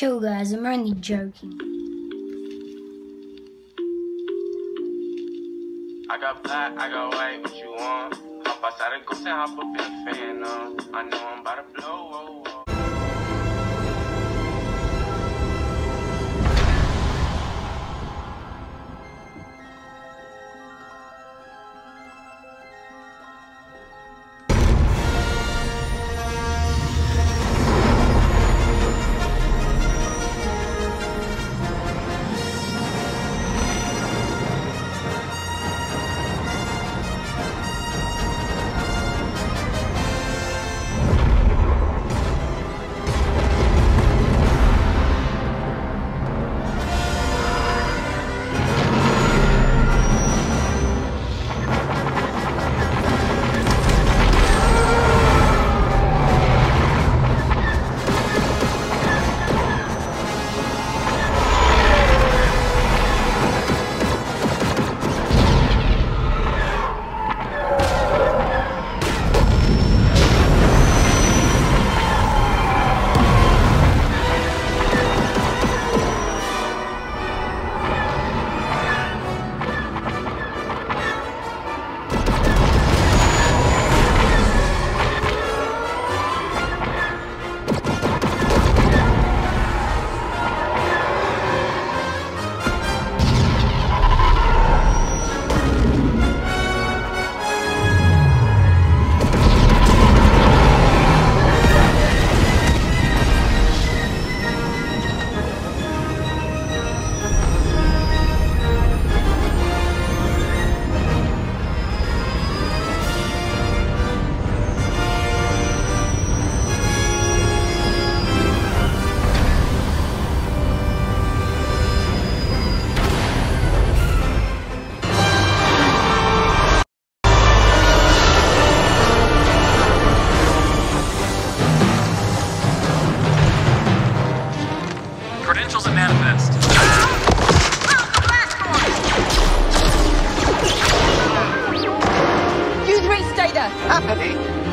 Chill, guys, I'm only joking. I got black, I got white, what you want? Hop outside and go and hop up in the fan, uh. I know I'm about to blow, whoa,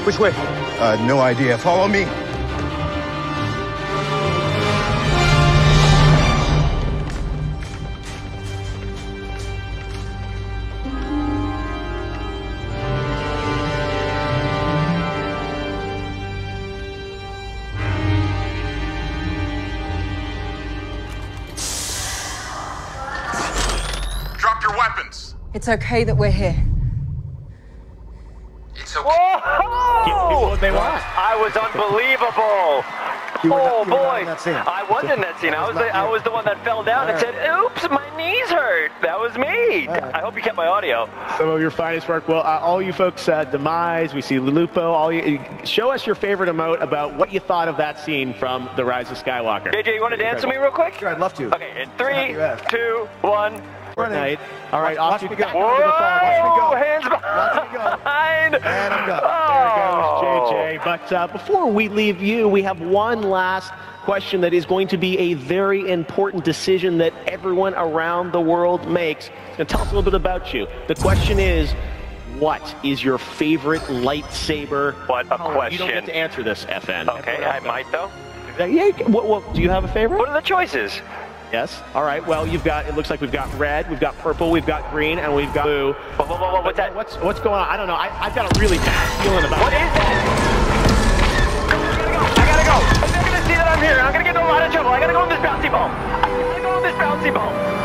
Which way? Uh, no idea. Follow me. Drop your weapons. It's okay that we're here. It's okay. Whoa! what they want. I was unbelievable. You oh not- you were not boy, in that scene. I was in that scene. I was not the, I was the one that fell down and All said, "Oops, my knees hurt." That was me. right. I hope you kept my audio. Some of your finest work. Well, uh, all you folks, uh, Demise, we see Lulupo. All you, show us your favorite emote about what you thought of that scene from The Rise of Skywalker. JJ, you want to dance with me real quick? Sure, I'd love to. Okay, in three, you ask. two, one. Night. All right, Watch- off watch you me go. Whoa! Watch me go. Hands Watch me go. behind. And I'm done. Oh. There goes JJ. But uh, before we leave you, we have one last question that is going to be a very important decision that everyone around the world makes. And tell us a little bit about you. The question is, what is your favorite lightsaber? What a color? You don't get to answer this, FN. Okay, I might though. Yeah, what, what, do you have a favorite? What are the choices? Yes. All right. Well, you've got. It looks like we've got red, we've got purple, we've got green, and we've got blue. Whoa, whoa, whoa, what's that? What's what's going on? I don't know. I, I've got a really bad feeling about What it. is that? I gotta go. I gotta go. They're gonna see that I'm here. I'm gonna get in a lot of trouble. I gotta go on this bouncy ball. I gotta go on this bouncy ball.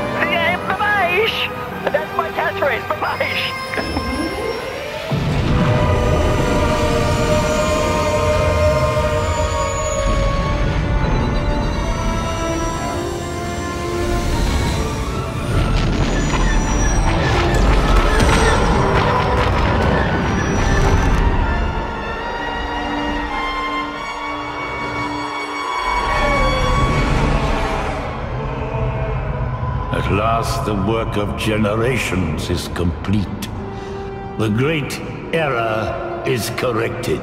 The work of generations is complete. The great error is corrected.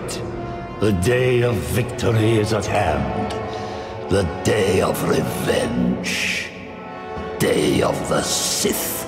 The day of victory is at hand. The day of revenge. Day of the Sith.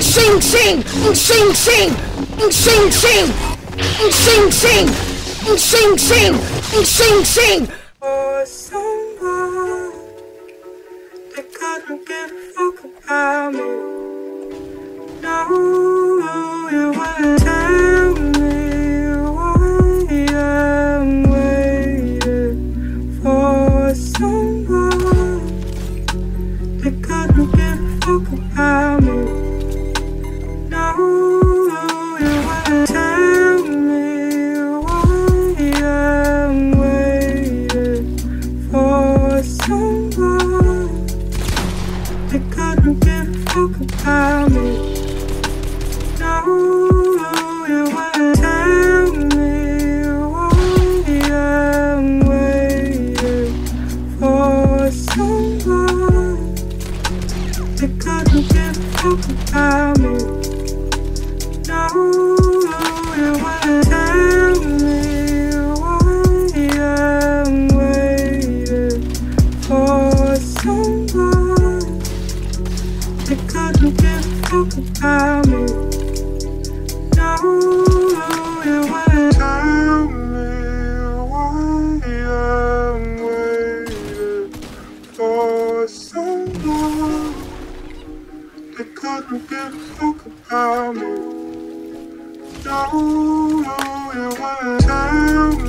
Sing sing! Sing sing! Sing sing! Sing sing! Sing sing! Sing sing! For someone that couldn't give a fuck about me. No, about me. No, you wouldn't tell me why I'm waiting for someone couldn't give a fuck about me. No, you wouldn't